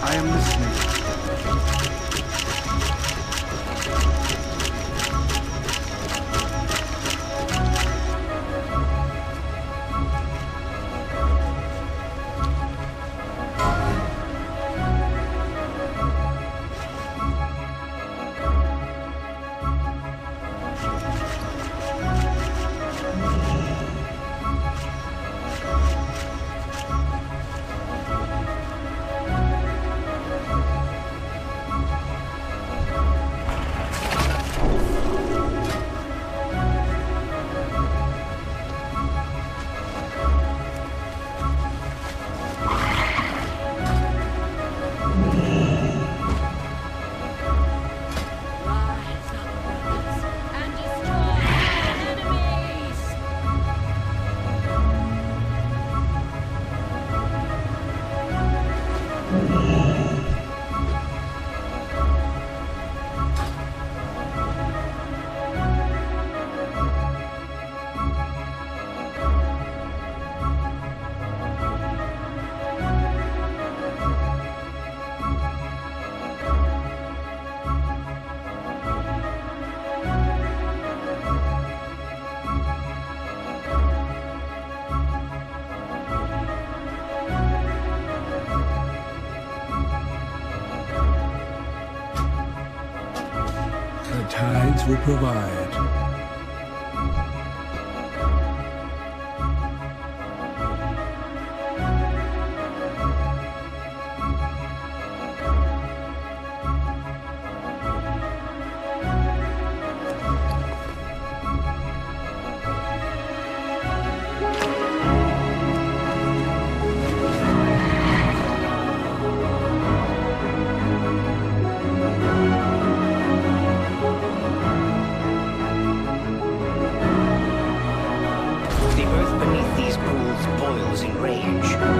I am listening. Will provide. rage.